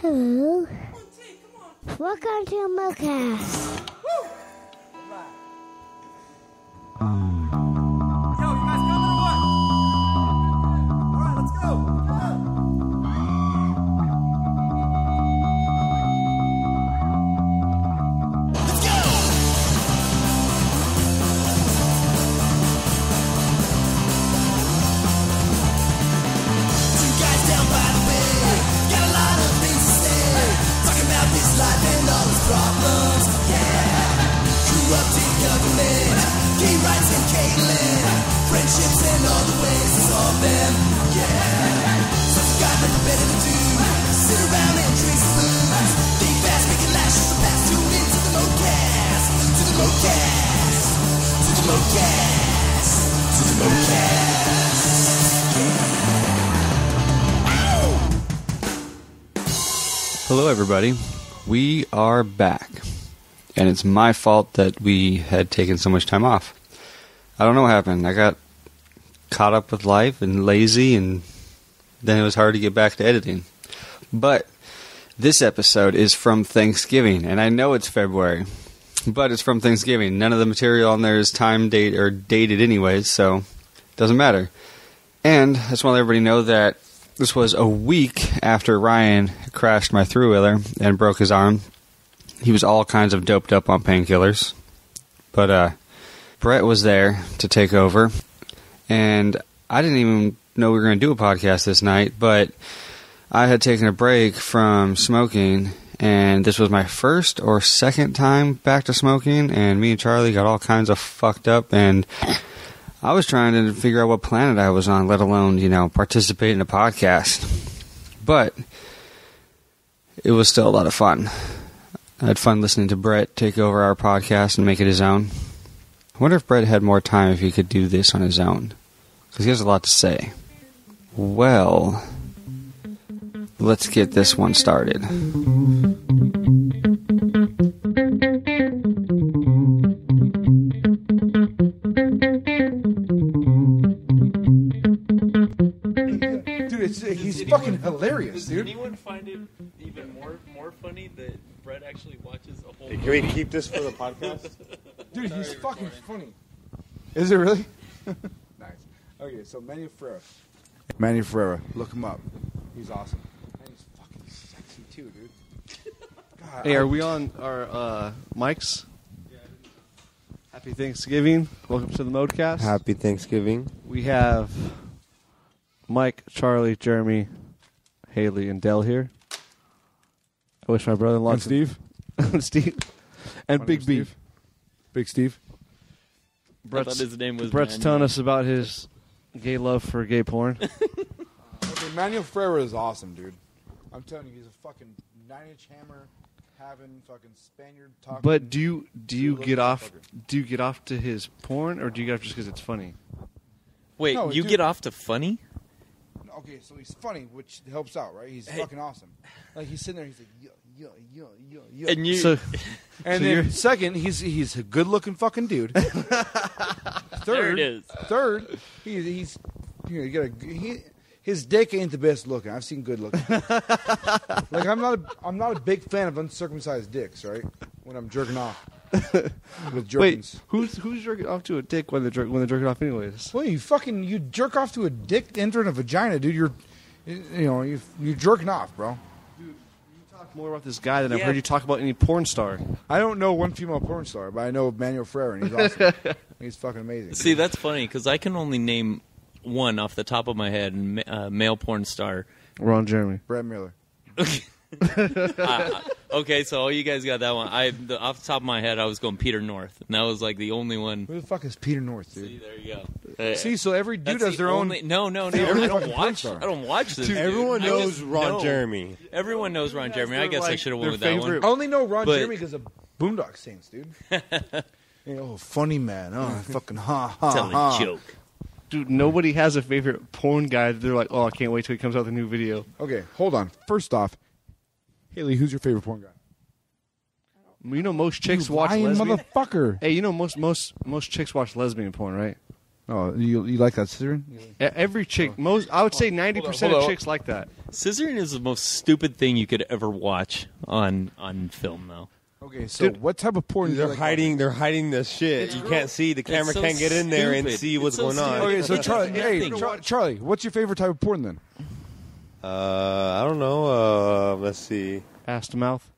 Hello. Welcome to Milkcast. Yo, um, everybody. We are back. And it's my fault that we had taken so much time off. I don't know what happened. I got caught up with life and lazy, and then it was hard to get back to editing. But this episode is from Thanksgiving, and I know it's February, but it's from Thanksgiving. None of the material on there is time date or dated, anyways, so it doesn't matter. And I just want to let everybody know that this was a week after Ryan crashed my through wheeler and broke his arm. He was all kinds of doped up on painkillers. But uh, Brett was there to take over. And I didn't even know we were going to do a podcast this night, but I had taken a break from smoking. And this was my first or second time back to smoking. And me and Charlie got all kinds of fucked up. And I was trying to figure out what planet I was on, let alone, you know, participate in a podcast. But it was still a lot of fun. I had fun listening to Brett take over our podcast and make it his own. I wonder if Brett had more time if he could do this on his own. Because he has a lot to say. Well, let's get this one started. Dude. anyone find it even more more funny that Brett actually watches a whole? Can we keep this for the podcast? Dude, he's fucking funny. Is it really? nice. Okay, so Manny Ferrara. Manny Ferrara, look him up. He's awesome. And he's fucking sexy too, dude. God, Hey, I- are we on our uh, mics? Happy Thanksgiving. Welcome to the Modecast. Happy Thanksgiving. We have Mike, Charlie, Jeremy, Haley, and Dell here. I wish my brother-in-law and Steve? Steve, and My Big name's B. Steve. Big Steve. I thought Brett's, his name was. Brett's Manuel. telling us about his gay love for gay porn. Okay, Manuel Ferrara is awesome, dude. I'm telling you, he's a fucking nine-inch hammer, having fucking Spaniard talking. but do you do you Good get off do you get off to his porn or do you get off just because it's funny? Wait, No, you dude. get off to funny? Okay, so he's funny, which helps out, right? He's fucking awesome. Like he's sitting there, he's like, yo, yo, yo, yo, yo. And you. So And So then you're- second, he's he's a good looking fucking dude. third, There it is. Third, he, he's you know, you got a, he, his dick ain't the best looking. I've seen good looking. like I'm not a, I'm not a big fan of uncircumcised dicks, right? When I'm jerking off with jerkins. wait, who's who's jerking off to a dick when they're jerk, when they're jerking off anyways? Well, you fucking you jerk off to a dick entering a vagina, dude. You're you know you you jerking off, bro. Dude, you talk more about this guy than I've Yeah. heard you talk about any porn star. I don't know one female porn star, but I know Manuel Ferrer, and he's awesome. he's fucking amazing. See, that's funny because I can only name one off the top of my head, ma- uh, male porn star. Ron Jeremy. Brad Miller. Okay, so all you guys got that one. I the, off the top of my head, I was going Peter North, and that was like the only one. Who the fuck is Peter North, dude? See, there you go. Uh, See, so every dude that's has the their only, own. No, no, no. I don't fucking porn watch. star. I don't watch this. dude. Everyone I knows just Ron know. Jeremy. Everyone knows Ron Jeremy. I guess I like, should have their went with that one. favorite- I only know Ron But- Jeremy because of Boondock Saints, dude. you know, funny man. Oh, fucking ha ha Telling ha. a joke. Dude, nobody has a favorite porn guy. that They're like, oh, I can't wait till he comes out with a new video. Okay, hold on. First off, Haley, who's your favorite porn guy? You know, most chicks You watch lying lesbian. motherfucker. Hey, you know most most most chicks watch lesbian porn, right? Oh, you you like that scissoring? E- Every chick, oh. most I would say ninety percent of chicks like that. Scissoring is the most stupid thing you could ever watch on on film, though. Okay, so what type of porn? do you They're like hiding. They're hiding the shit. You can't see. The camera so can't get in there and see what's so going on. Okay, so Charlie, hey, Charlie, what's your favorite type of porn then? Uh, I don't know. Uh, let's see. Ass to mouth.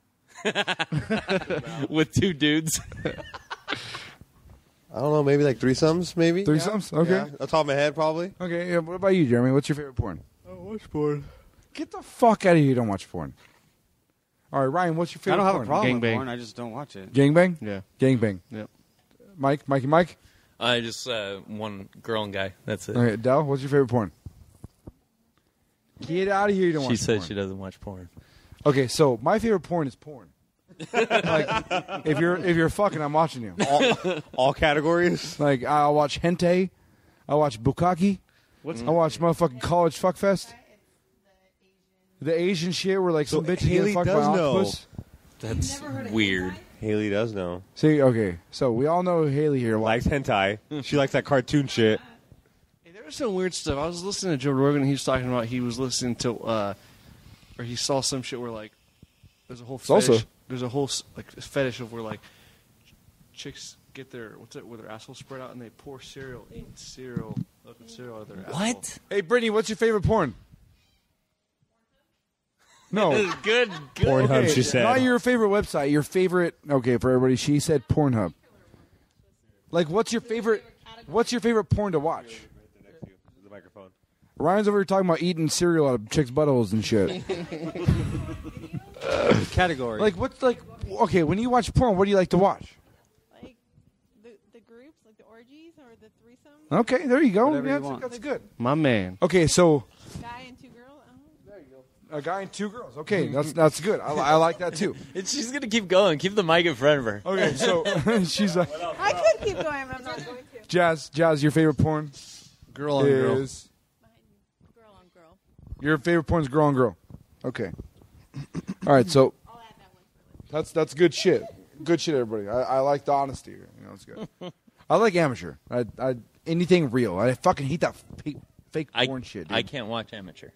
With two dudes. I don't know. Maybe like threesomes. Maybe Threesomes? Yeah. Okay. Yeah. Off the top of my head, probably. Okay, yeah, what about you, Jeremy? What's your favorite porn? Oh, watch porn. Get the fuck out of here! You don't watch porn. All right, Ryan, what's your I favorite? don't have a porn? problem with Gangbang. porn. I just don't watch it. Gangbang. Yeah. Gangbang. Yep. Mike, Mikey, Mike. I just uh, one girl and guy. That's it. Okay, Dell, what's your favorite porn? Get out of here! You don't She watch said porn. she doesn't watch porn. Okay, so my favorite porn is porn. like, if you're if you're fucking, I'm watching you. All, all categories. Like I'll watch hentai, I watch bukkake, What's I watch motherfucking college fuckfest. The Asian shit where like some So bitch Haley get fucked by does know. octopus. That's weird. Haley does know. See, okay, so we all know Haley here. Likes hentai. she likes that cartoon shit. Hey, there was some weird stuff. I was listening to Joe Rogan. and He was talking about he was listening to, uh, or he saw some shit where like there's a whole Salsa. fetish. There's a whole like fetish of where like chicks get their what's it with their asshole spread out and they pour cereal, eat cereal, open cereal out of their asshole. What? Hey, Brittany, what's your favorite porn? No. good. Good. Pornhub, Okay, she said. Not your favorite website. Your favorite. Okay, for everybody, she said Pornhub. Like, what's your favorite? What's your favorite porn to watch? The microphone. Ryan's over here talking about eating cereal out of chicks' buttholes and shit. Category. like, what's like? Okay, when you watch porn, what do you like to watch? Like the the groups, like the orgies or the threesomes, Okay, there you go. Whatever Yeah, you that's, want. that's good. My man. Okay, so guy and two girls. uh-huh. a guy and two girls. Okay, that's that's good. I, I like that too. It's, she's gonna keep going. Keep the mic in front of her. Okay, so she's like, I could keep going, but I'm not going to. Jazz, Jazz, your favorite porn Girl on girl. is Girl on girl. your favorite porn is girl on girl. Okay. All right, so I'll add that one. That's that's good shit. Good shit, everybody. I, I like the honesty. You know, it's good. I like amateur. I, I anything real. I fucking hate that fake, fake I, porn shit. Dude. I can't watch amateur.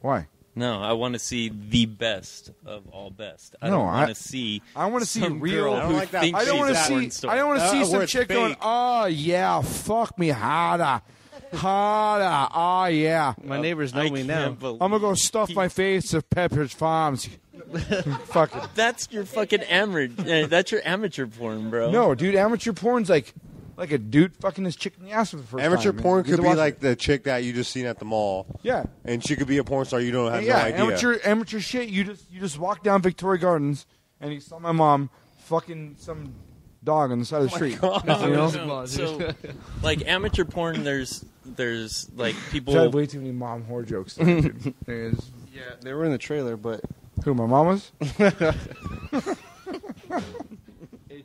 Why? No, I want to see the best of all best. I No, don't I- want to see. I wanna see some real- girl I don't who like that. thinks I don't she's want to a porn see. star. I don't want to Uh, see some where it's chick going. fake. Oh yeah, fuck me harder, harder. Oh yeah. My neighbors know I me now. can't believe- I'm gonna go stuff my face at Pepperidge Farms. fuck it. That's your fucking amateur. that's your amateur porn, bro. No, dude. Amateur porn's like like a dude fucking his chick in the ass for the first Amateur time. man. porn You could to be watch like it. the chick that you just seen at the mall, yeah. and she could be a porn star. You don't have yeah, no idea. amateur amateur shit. You just you just walk down Victoria Gardens and you saw my mom fucking some dog on the side of the oh street. No, You know? no, So, like amateur porn, there's there's like people. I've had way too many mom whore jokes. There, dude. There is- Yeah, they were in the trailer, but Who my mama's? hey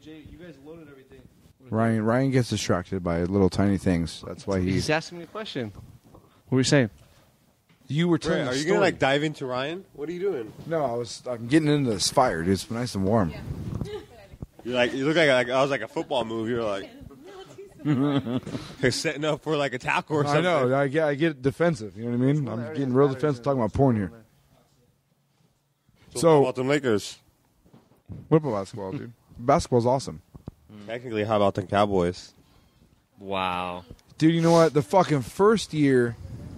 Jay, you guys loaded everything. Ryan Ryan gets distracted by little tiny things. That's why He's he's. asking me a question. What were you saying? You were Right, telling. are you story. gonna like dive into Ryan? What are you doing? No, I was. I'm getting into this fire, dude. It's nice and warm. You're like you look like, like I was like a football move. You're like you're setting up for like a tackle or I something. know. I get. I get defensive. You know what I mean? I'm getting real defensive talking about porn here. So, So- about them Lakers. What about basketball, dude? Basketball's awesome, Technically, how about the Cowboys? Wow. dude. You know what? The fucking first year,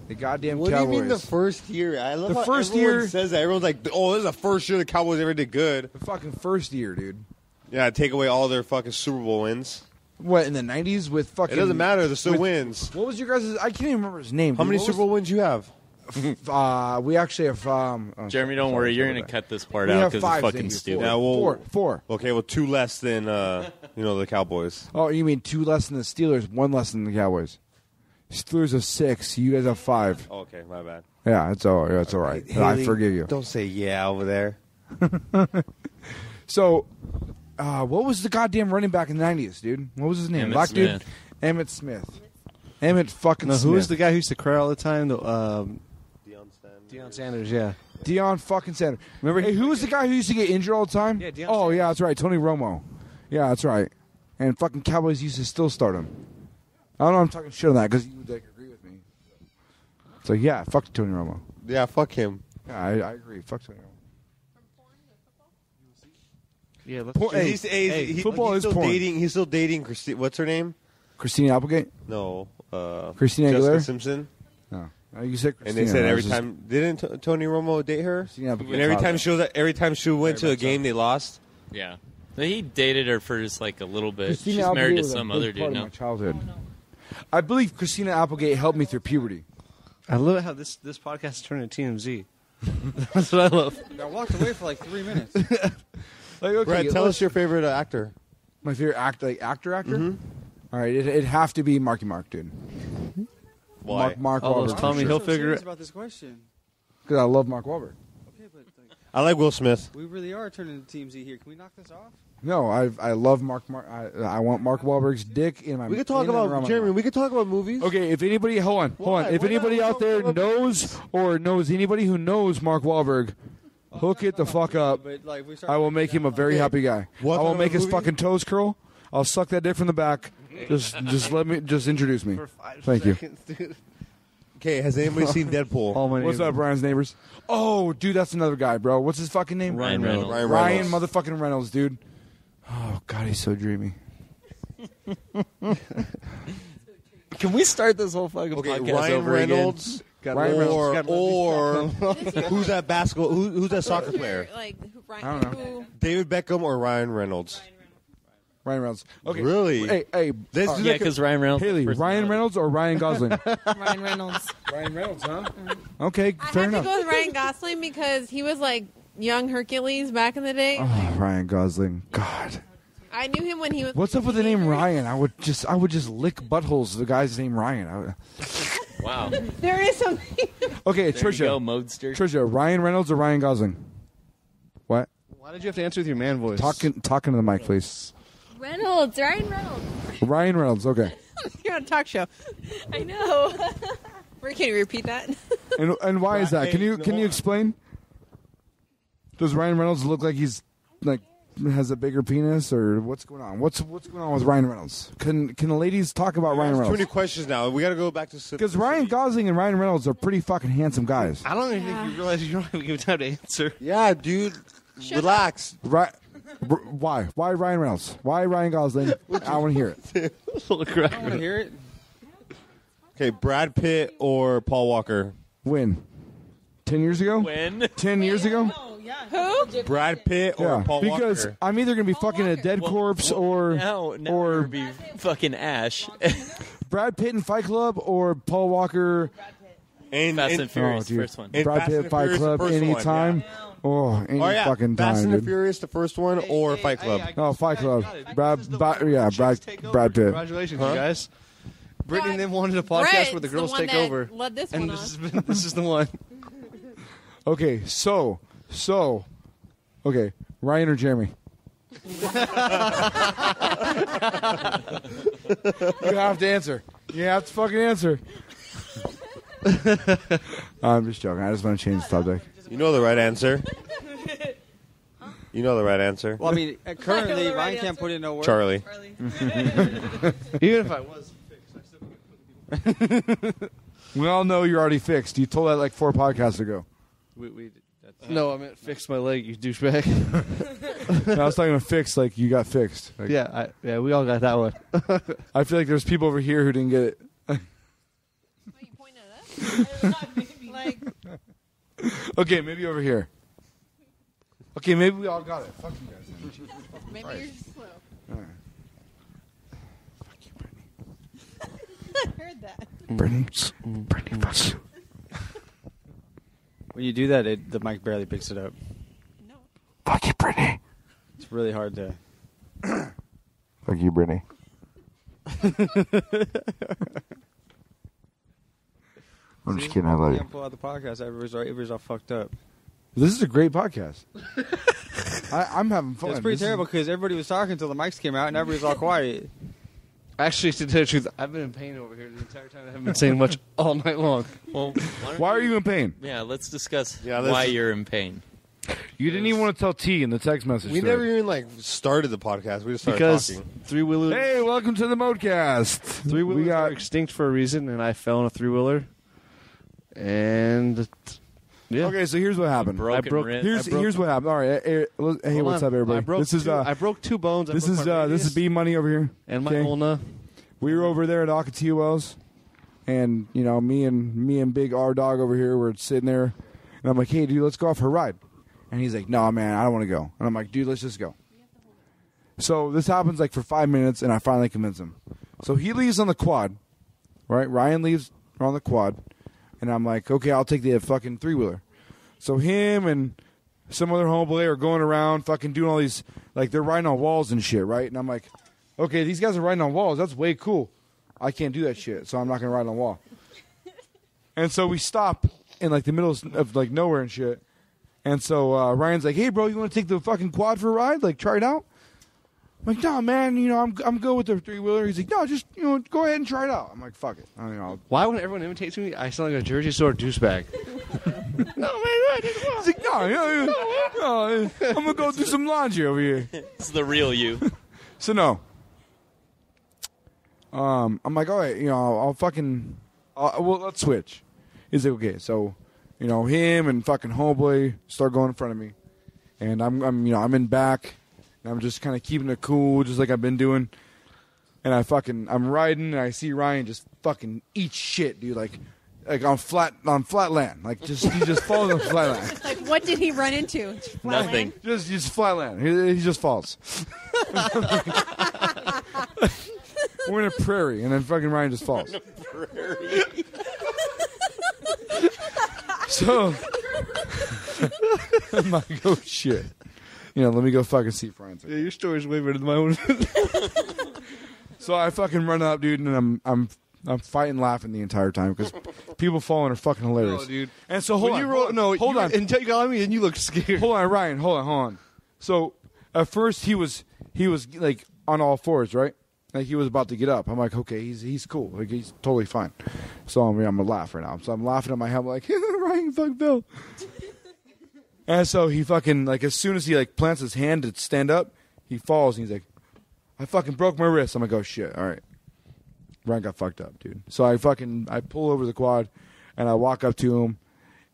the goddamn What Cowboys. do you mean the first year? I love The how first everyone year- says that. Everyone's like, "Oh, this is the first year the Cowboys ever did good." the fucking first year, dude. Yeah, take away all their fucking Super Bowl wins. What in the '90s with fucking? It doesn't matter. They're still with- wins. What was your guys'? I can't even remember his name. How dude. many What Super Bowl wins you have? Uh, we actually have. Um, oh, Jeremy, don't sorry, worry. You're gonna about cut this part We out because it's fucking thank you. stupid. Yeah, well- four, four. Okay, well, two less than uh, you know the Cowboys. Oh, you mean two less than the Steelers, one less than the Cowboys. Steelers have six. You guys have five. Okay, my bad. Yeah, it's all. Yeah, it's all right. I forgive you. Don't say yeah over there. So, uh, what was the goddamn running back in the '90s, dude? What was his name? Emmitt Black dude. Smith. Emmitt Smith. Emmitt fucking No, Smith. who was the guy who used to cry all the time? The um, Deion Sanders. Deion Sanders. Yeah. Deion fucking Sanders. Remember Hey, who was the guy who used to get injured all the time? Yeah, Deion Oh Sanders. yeah, that's right. Tony Romo. Yeah, that's right. And fucking Cowboys used to still start him. I don't know. I'm talking shit on that because you would like agree with me. So yeah, fuck Tony Romo. Yeah, fuck him. Yeah, I, I agree. Fuck Tony Romo. Yeah, let's. Por- hey, he's, he's, hey, he- football he's is still porn. dating. He's still dating. Christi- what's her name? Christina Applegate. No, uh, Christina Jessica Aguilera? Simpson. No, no you said And they said every was just- time didn't T- Tony Romo date her? Christina Applegate. And every time she was every time she went to a game, they lost. Yeah. He dated her for just like a little bit. Christina She's Applegate married to some other dude of now. My childhood. I believe Christina Applegate helped me through puberty. I love how this this podcast turned into TMZ. That's what I love. I walked away for like three minutes. Like, okay, Brad, tell let's- us your favorite uh, actor. my favorite act, like actor, actor. Mhm. All right, it, it'd have to be Marky Mark, dude. Why? Mark, Mark All those Wahlberg. Tommy I'm so Hilfiger- serious about this question. Because I love Mark Wahlberg. Okay, but like, I like Will Smith. we really are turning to TMZ here. Can we knock this off? No, I I love Mark. Mark I, I want Mark Wahlberg's dick in my. We could talk in and around about my Jeremy. mouth. We could talk about movies. Okay, if anybody, hold on, hold Why? on. If Why not? anybody We're out talking there about knows or knows anybody who knows Mark Wahlberg, hook it the fuck up. But like, we start I will make him a very happy guy. What I will make his fucking toes curl. I'll suck that dick from the back. Just, just let me, just introduce me. Thank you. Okay, has anybody seen Deadpool? All my What's up, Ryan's neighbors? Oh, dude, that's another guy, bro. What's his fucking name? Ryan Reynolds. Ryan Ryan Reynolds. motherfucking Reynolds, dude. Oh God, he's so dreamy. Can we start this whole fucking Okay, podcast Ryan over Reynolds, Got Ryan Reynolds. or Got or who's that basketball? Who, who's that soccer player? Like who- Ryan, I don't know. who- David Beckham or Ryan Reynolds? Ryan Reynolds. Okay, Really? Hey, hey, Let's uh, do Yeah, because Ryan Reynolds. Haley, Ryan. Reynolds or Ryan Gosling? Ryan Reynolds. Ryan Reynolds, huh? Okay, I fair have enough. to go with Ryan Gosling because he was like young Hercules back in the day. Oh, Ryan Gosling. God, I knew him when he was. what's up with the name Ryan? I would just, I would just lick buttholes. The guy's name Ryan. I would- Wow. There is something. Okay, There you go, Trisha. Modester. Trisha, Ryan Reynolds or Ryan Gosling? What? Why did you have to answer with your man voice? Talking, talking to the mic, please. Reynolds, Ryan Reynolds. Ryan Reynolds. Okay. You're on a talk show. I know. Where can you repeat that? And and why is that? Can you can you explain? Does Ryan Reynolds look like he's like has a bigger penis or what's going on? What's what's going on with Ryan Reynolds? Can can the ladies talk about Ryan Reynolds? Too many questions now. We got to go back to Because Ryan Gosling and Ryan Reynolds are pretty fucking handsome guys. I don't even think you realize you don't even give time to answer. Yeah, dude. Relax. Right? Why? Why Ryan Reynolds? Why Ryan Gosling? I want to hear it. Holy. I want to hear it. Okay, Brad Pitt or Paul Walker? When? Ten years ago? When? Ten years ago? Who? Brad Pitt or Yeah. Paul Because Walker? I'm either gonna be fucking a dead corpse or Now, now or or be fucking Ash. Brad Pitt in Fight Club or Paul Walker. And, Fast and, and Furious, oh, dude. first one. And Brad Fast Pitt and Fight Furious, the Club first one, anytime. Oh, any Oh yeah, fucking Fast time, and the dude. Furious, the first one, or Fight Club. Oh, Fight Club. Brad, Brad, yeah, Brad, Brad Pitt. Congratulations, Huh? you guys. Brittany and them wanted a podcast Brett's where the the girls one take that over. led this and one this, on. has been, this is the one. Okay, so, so, okay, Ryan or Jeremy? you have to answer. You have to fucking answer. I'm just joking. I just want to change the subject. You know the right answer. You know the right answer. Well, I mean, uh, currently the right Ryan can't put in no work. Charlie. Even if I was fixed, I still couldn't We all know you're already fixed. You told that like four podcasts ago. we, we, Uh, no, I meant fix my leg, you douchebag. No, I was talking about fixed, like you got fixed. Like, yeah, I, yeah, we all got that one. I feel like there's people over here who didn't get it. Why you pointing at us? like, Okay, maybe over here. Okay, maybe we all got it. Fuck you guys. then. maybe you're just slow. All right. I heard that. Brittany, Brittany, fuck you. When you do that, it, the mic barely picks it up. No. Fuck you, Brittany. It's really hard to. Fuck you, Brittany. I'm just kidding. I love you. Can't pull out the podcast. Everybody's all, everybody's all fucked up. This is a great podcast. I, I'm having fun. It's pretty This is- terrible because everybody was talking until the mics came out and everybody's all quiet. Actually, to tell you the truth, I've been in pain over here the entire time. I haven't been saying much all night long. Well, why, don't Why are you in pain? Yeah, let's discuss Yeah, let's- why you're in pain. You didn't even want to tell T in the text message. We thread. never even like started the podcast. We just started because talking. three wheelers. Hey, welcome to the Modecast. Three wheelers We got are extinct for a reason, and I fell on a three wheeler. And yeah, Okay, so here's what happened. I broke. Here's I broke, here's what happened. All right, hey, hey, hey, Hold what's on. up, everybody? I broke this is two, uh, I broke two bones. I this broke is my uh, this is radius B Money over here. and my okay? ulna. We were over there at Ocotillo Wells, and you know, me and me and Big R Dog over here were sitting there, and I'm like, "Hey, dude, let's go off for a ride." And he's like, "No, man, I don't want to go." And I'm like, "Dude, let's just go." So this happens like for five minutes, and I finally convince him. So he leaves on the quad, right? Ryan leaves on the quad, and I'm like, "Okay, I'll take the fucking three wheeler." So him and some other homeboy are going around, fucking doing all these, like they're riding on walls and shit, right? And I'm like, okay, these guys are riding on walls. That's way cool. I can't do that shit, so I'm not gonna ride on a wall. and so we stop in like the middle of, like nowhere and shit. And so uh, Ryan's like, "Hey, bro, you want to take the fucking quad for a ride? Like, try it out." I'm like, "No, man. You know, I'm I'm good with the three wheeler." He's like, "No, just you know, go ahead and try it out." I'm like, "Fuck it." I don't know. Why when everyone imitates me, I sound like a Jersey Shore douchebag? no, man, He's like, "No, no, no, no, I'm gonna go do some laundry over here." It's the real you. So no. Um, I'm like, all right, you know, I'll, I'll fucking, I'll, well, let's switch. He's like, okay, so, you know, him and fucking homeboy start going in front of me, and I'm, I'm, you know, I'm in back, and I'm just kind of keeping it cool, just like I've been doing. And I fucking, I'm riding, and I see Ryan just fucking eat shit, dude, like, like on flat, on flat land, like just he just falls on flat land. Like, what did he run into? Flat Nothing. land? Just, just flat land. He, he just falls. We're in a prairie, and then fucking Ryan just falls. so I'm like, oh shit. You know, let me go fucking see if Ryan's. Yeah, your story's way better than my own. So I fucking run up, dude, and I'm I'm I'm fighting, laughing the entire time because people falling are fucking hilarious. No, dude. And so hold when on, you roll, hold on, no, hold you, on. until you got me, and you look scared. Hold on, Ryan. Hold on, hold on. So at first he was he was like on all fours, right? Like he was about to get up. I'm like, okay, he's he's cool. Like he's totally fine. So I'm, I'm gonna laugh right now. So I'm laughing at my head. I'm like, Ryan, fuck Bill. And so he fucking like as soon as he like plants his hand to stand up, he falls and he's like, I fucking broke my wrist. I'm like, oh shit. All right. Ryan got fucked up, dude. So I fucking I pull over the quad and I walk up to him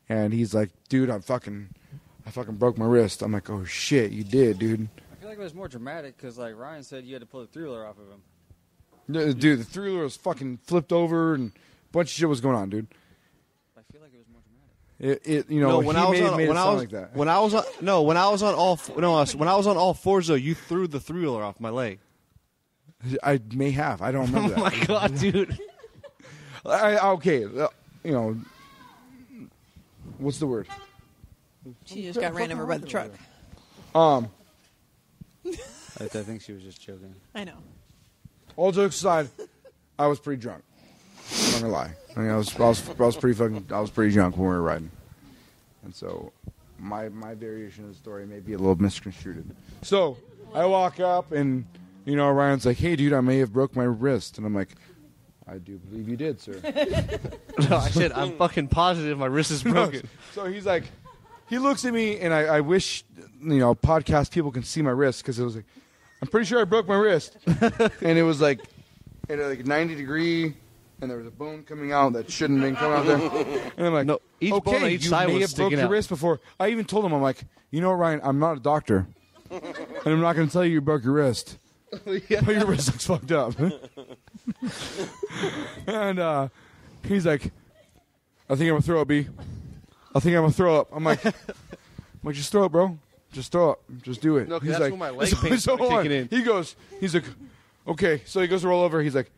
and he's like, dude, I'm fucking I fucking broke my wrist. I'm like, oh shit, you did, dude. I feel like it was more dramatic because, like Ryan said, you had to pull the thriller off of him. Dude, the thriller was fucking flipped over and a bunch of shit was going on, dude. I feel like it was more dramatic. It, it you know, no, when he I was made, on, made it when I was like that. when I was on, no, when I was on all, f- no, I was- when I was on all fours though, you threw the three wheeler off my leg. I may have. I don't remember Oh that. my god, dude! I, okay, uh, you know, what's the word? She just got ran over by the truck. Um, I, I think she was just joking. I know. all jokes aside, I was pretty drunk. I'm not gonna lie. I mean, I was, I was, I was pretty fucking, I was pretty drunk when we were riding, and so my my variation of the story may be a little misconstrued. So I walk up and you know Ryan's like, "Hey, dude, I may have broke my wrist," and I'm like, "I do believe you did, sir." No, I said I'm fucking positive my wrist is broken. So he's like, he looks at me, and I, I wish, you know, podcast people can see my wrist because it was like, I'm pretty sure I broke my wrist, and it was like, at like 90 degree, and there was a bone coming out that shouldn't have been coming out there, and I'm like, No, each okay, bone on each you side may was have broke sticking your out. wrist before. I even told him, I'm like, you know, what, Ryan, I'm not a doctor, and I'm not going to tell you you broke your wrist. But your wrist looks fucked up. and uh, he's like, I think I'm gonna throw up, B. I think I'm gonna throw up. I'm like, I'm like, just throw up, bro. Just throw up. Just do it. No, 'cause he's that's like, when my leg so, pain so started on. kicking in. He goes, he's like, okay. So he goes to roll over. He's like,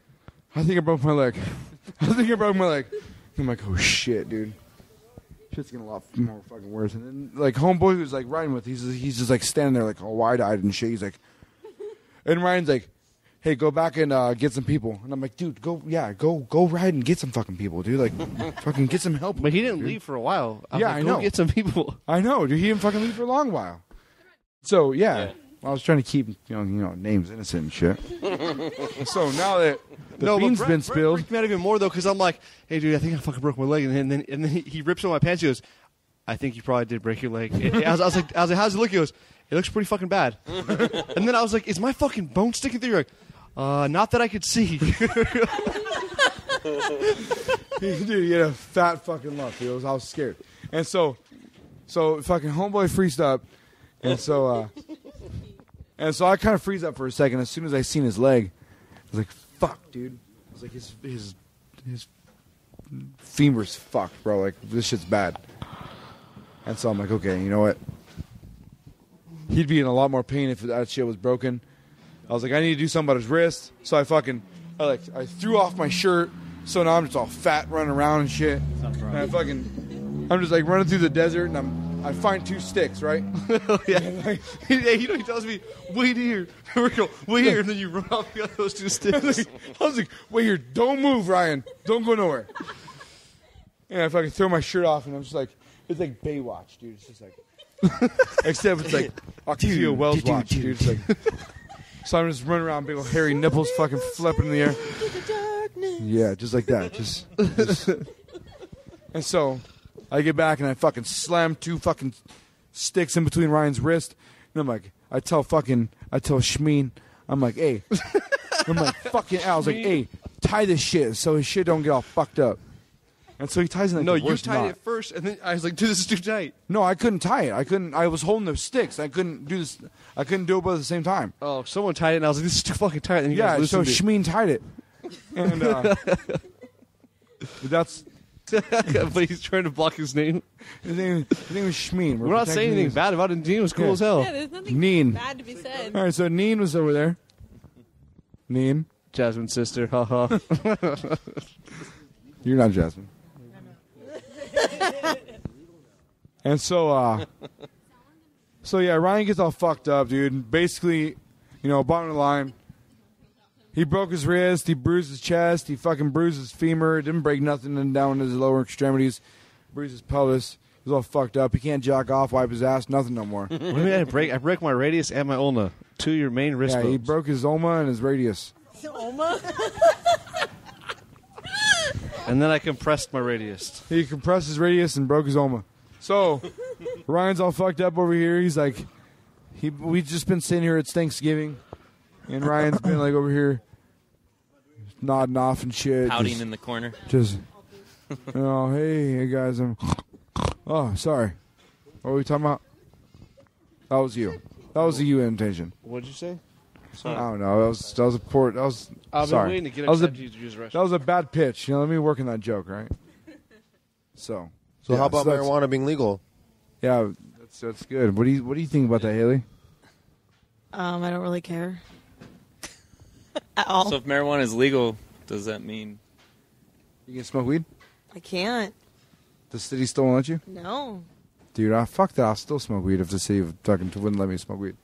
I think I broke my leg. I think I broke my leg. I'm like, oh shit, dude. Shit's getting a lot more fucking worse. And then like homeboy who's like riding with, he's he's just like standing there like all wide eyed and shit. He's like, and Ryan's like, hey, go back and uh, get some people. And I'm like, dude, go, yeah, go, go ride and get some fucking people, dude. Like, fucking get some help. But he didn't dude. leave for a while. I was Yeah, like, I Go know. get some people. I know, dude. He didn't fucking leave for a long while. So yeah, I was trying to keep you know, you know names innocent and shit. so now that the no, bean's but Brett, been Brett spilled, freaked me out even more though because I'm like, hey, dude, I think I fucking broke my leg, and then and then, and then he, he rips on my pants. He goes, I think you probably did break your leg. I, was, I was like, I was like, how's it look? He goes, it looks pretty fucking bad. and then I was like, is my fucking bone sticking through? You're like, uh, not that I could see. dude, you had a fat fucking lump. Dude. I was, I was scared. And so, so fucking homeboy freezed up, and so, uh, and so I kind of freeze up for a second. As soon as I seen his leg, I was like, "Fuck, dude!" I was like, "His his his femur's fucked, bro. Like this shit's bad." And so I'm like, "Okay, you know what? He'd be in a lot more pain if that shit was broken." I was like, "I need to do something about his wrist." So I fucking, I like, I threw off my shirt. So now I'm just all fat running around and shit. And I fucking, I'm just like running through the desert, and I'm, I find two sticks, right? yeah. yeah, you know, he tells me, wait here. We go, wait here. And then you run off the those two sticks. I was like, wait here, don't move, Ryan. Don't go nowhere. And I fucking throw my shirt off, and I'm just like, it's like Baywatch, dude. It's just like, except it's like Ocotillo Wells watch, dude. It's like, so I'm just running around, big old hairy nipples, fucking flipping in the air. Yeah, just like that. Just, just- and so I get back and I fucking slam two fucking sticks in between Ryan's wrist, and I'm like, I tell fucking, I tell Shmeen, I'm like, hey, I'm like fucking, I was like, hey, tie this shit so his shit don't get all fucked up. And so he ties it like no, you tied knot. it first, and then I was like, dude, this is too tight. No, I couldn't tie it. I couldn't. I was holding the sticks. I couldn't do this. I couldn't do it both at the same time. Oh, someone tied it, and I was like, this is too fucking tight. And yeah, so. Shmeen tied it, and uh, that's but he's trying to block his name. his name. His name was Shmeen. We're, not saying anything bad about it. Dean was cool Yeah. as hell. Yeah, there's nothing Neen. bad to be said. All right, so Neen was over there. Neen, Jasmine's sister, haha. you're not Jasmine. And so, uh, so yeah, Ryan gets all fucked up, dude. And Basically, you know, bottom of the line, he broke his wrist, he bruised his chest, he fucking bruised his femur, didn't break nothing in- down his lower extremities, bruised his pelvis. He's all fucked up. He can't jack off, wipe his ass, nothing no more. what do you mean I break? I break my radius and my ulna. Two of your main wrist yeah, he broke his ulma and his radius. Oma? and then I compressed my radius. He compressed his radius and broke his ulma. So Ryan's all fucked up over here. He's like, he we've just been sitting here. It's Thanksgiving, and Ryan's been like over here, nodding off and shit. Pouting just, in the corner. Just, oh hey hey guys, I'm. Oh sorry, what were we talking about? That was you. That was a you invitation. What'd you say? Sorry. I don't know. That was that was a poor. That was I've been sorry. waiting to get that was a, to use the restroom. that was a bad pitch. You know, let me work on that joke, right? So. So yeah, how about that's- marijuana being legal? Yeah, that's that's good. What do you what do you think about that, Haley? Um, I don't really care. At all. So if marijuana is legal, does that mean You can smoke weed? I can't. The city still won't let you? No. Dude, I fuck that. I'll still smoke weed if the city fucking wouldn't let me smoke weed.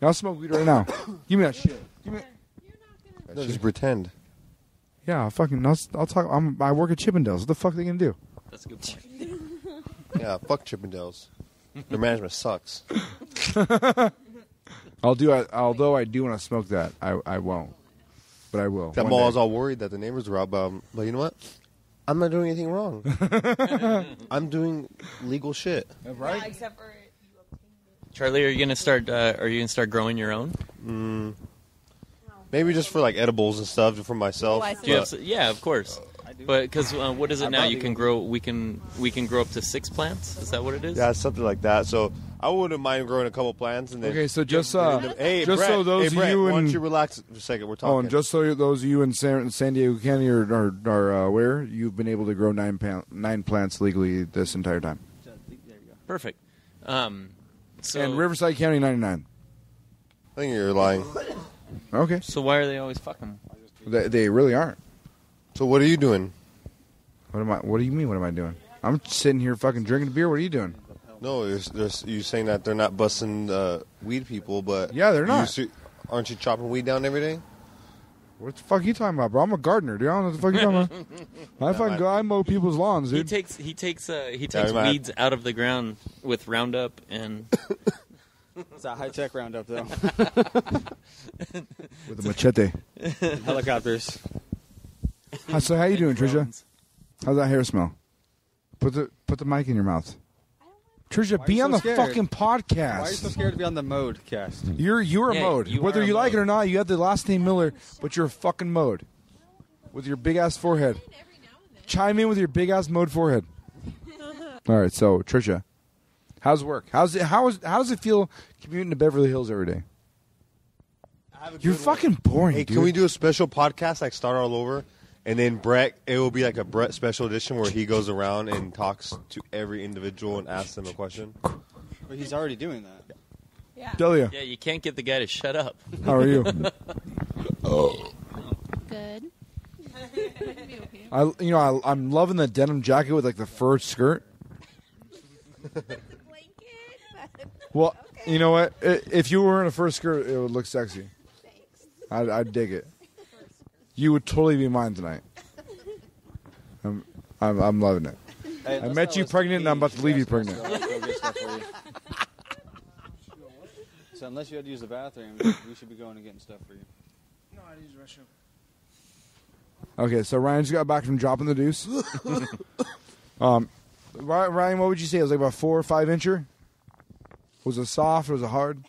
I'll smoke weed right now. Give me that shit. Give me. Just pretend. Yeah, I'll fucking. I'll, I'll talk. I'm, I work at Chippendales. What the fuck are they gonna do? that's a good point? Yeah, fuck Chippendales. Their management sucks. I'll do. I, although I do want to smoke that, I I won't. But I will. That one mall is day. all worried that the neighbors were out, but, um, but you know what? I'm not doing anything wrong. I'm doing legal shit. right. Except for Charlie, are you gonna start? Uh, are you gonna start growing your own? Mm, maybe just for like edibles and stuff for myself. Oh, I Do you have, but- s- yeah, of course. But because uh, what is it I'm now? You can grow. We can we can grow up to six plants. Is that what it is? yeah, something like that. So I wouldn't mind growing a couple plants and then. Okay, so just uh, hey, just Brett, so those hey, of Brett, you why don't in you relax for a second? We're talking. Oh, and just so you- those of you in San, San Diego County are, are, are uh, aware, you've been able to grow nine pound, nine plants legally this entire time. Perfect. Um, so and Riverside County, ninety nine. I think you're lying. Okay, so why are they always fucking? they, they really aren't. So what are you doing? What am I? What do you mean? What am I doing? I'm sitting here fucking drinking beer. What are you doing? No, you're, you're, you're saying that they're not busting uh, weed people, but Yeah, they're you not. see- aren't you chopping weed down every day? What the fuck are you talking about, bro? I'm a gardener, dude. I don't know what the fuck you're talking about. I fucking go. I mow people's lawns, dude. He takes he takes uh, he Yeah, takes we might- weeds out of the ground with Roundup and It's a high tech roundup though. with a machete. Helicopters. So how you doing, Trisha? How's that hair smell? Put the put the mic in your mouth. I don't Trisha, Why be you on so the scared? fucking podcast. Why are you so scared to be on the mode cast? You're you're a mode. you Whether a you like it or not, you have the last name Miller, but you're a fucking mode. With your big ass forehead. Chime in with your big ass mode forehead. All right, so Trisha, how's work? How's it? How is how does it feel commuting to Beverly Hills every day? You're fucking boring, Hey, dude. can we do a special podcast like start all over? And then Brett, it will be like a Brett special edition where he goes around and talks to every individual and asks them a question. But he's already doing that. Yeah. Delia, Yeah, you can't get the guy to shut up. how are you? Oh. Good. I you know I, I'm loving the denim jacket with like the fur skirt. Well, you know what? I- If you were in a fur skirt, it would look sexy. I'd, I'd dig it. You would totally be mine tonight. I'm, I'm, I'm loving it. Hey, I met you pregnant, and I'm about to leave you pregnant. go get stuff for you. So unless you had to use the bathroom, we should be going and getting stuff for you. No, I use the restroom. Okay, so Ryan just got back from dropping the deuce. um, Ryan, what would you say? It was like about four or five incher. Was it soft? or Was it hard?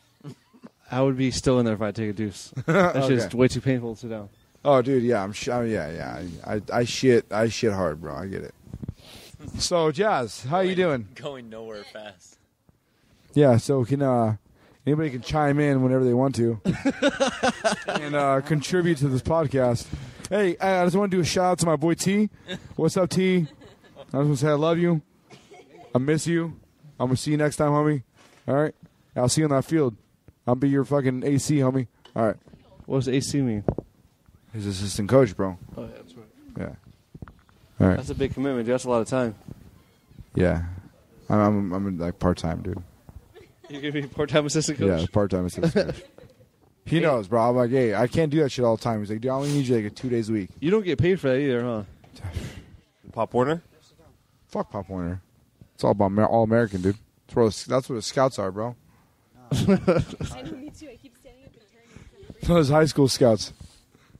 I would be still in there if I take a deuce. That's Okay. just way too painful to sit down. Oh, dude, yeah, I'm. Sh- oh, yeah, yeah. I, I, I shit. I shit hard, bro. I get it. So, Jazz, how you doing? Going nowhere fast. Yeah. So, can uh, anybody can chime in whenever they want to, and uh, contribute to this podcast. Hey, I I just want to do a shout out to my boy T. What's up, T? I just want to say I love you. I miss you. I'm gonna see you next time, homie. All right. I'll see you on that field. I'll be your fucking AC, homie. All right. What does AC mean? His assistant coach, bro. Oh, yeah, that's right. Yeah. All right. That's a big commitment. dude. That's a lot of time. Yeah. I'm I'm, I'm like part time, dude. You're gonna be part-time assistant coach. Yeah, part time assistant. coach. He knows, bro. I'm like, hey, I can't do that shit all the time. He's like, dude, I only need you like two days a week. You don't get paid for that either, huh? Pop Warner? Fuck Pop Warner. It's all about Amer- all American, dude. That's what, the- that's what the scouts are, bro. I know, me too. I keep standing up and turning. Those high school scouts.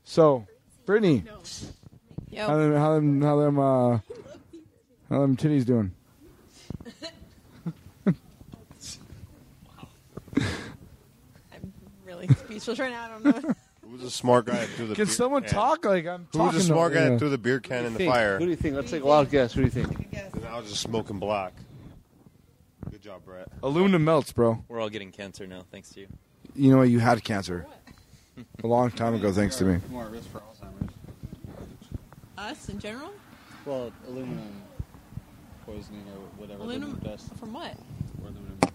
So, Brittany, Yo. how them, how them, how them, uh, how them titties doing? I'm really speechless right now. I don't know. Who's the smart guy that threw the Can beer someone can? talk like I'm Who's talking? the smart to, guy yeah. that threw the beer can in the Think. fire? Who do you think? Let's take a wild guess. Who do you think? And I was just smoking black. Good job, Brett. Aluminum melts, bro. We're all getting cancer now, thanks to you. You know what? You had cancer a long time ago, thanks to me. More at risk for Alzheimer's. Us in general? Well, aluminum poisoning or whatever. Aluminum dust. from what? Or aluminum. I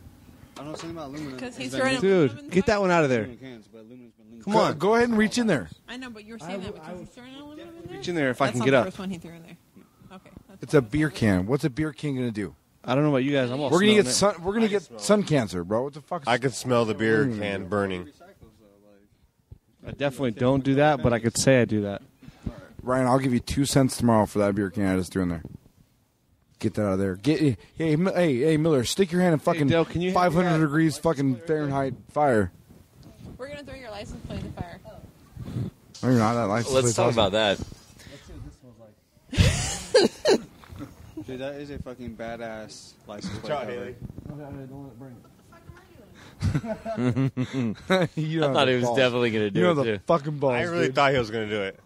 don't know something about aluminum. 'Cause It's he's throwing aluminum Dude, in the get that one out of there. cans, but aluminum's been linked Come on. Go ahead and reach in there. I know, but you were saying that because he's throwing aluminum in there. Reach in there if I That's can not get the up. first one he threw in there. Okay. That's It's a beer can. What's a beer can gonna do? I don't know about you guys. I'm all We're gonna get smelling sun. We're gonna get sun cancer, bro. What the fuck? I could smell the beer Mm. can burning. It. I definitely don't do that, but I could say I do that. Ryan, I'll give you two cents tomorrow for that beer can I just threw in there. Get that out of there. Get hey hey hey Miller, stick your hand in fucking Dale, can you- 500 degrees fucking Fahrenheit fire. We're gonna throw your license plate in the fire. No, you're not that license. Let's plate's talk awesome. about that. Dude, that is a fucking badass license plate. Ciao, cover. Haley. you I thought he was balls. definitely gonna do You know it the too. fucking balls. I really dude. thought he was going to do it.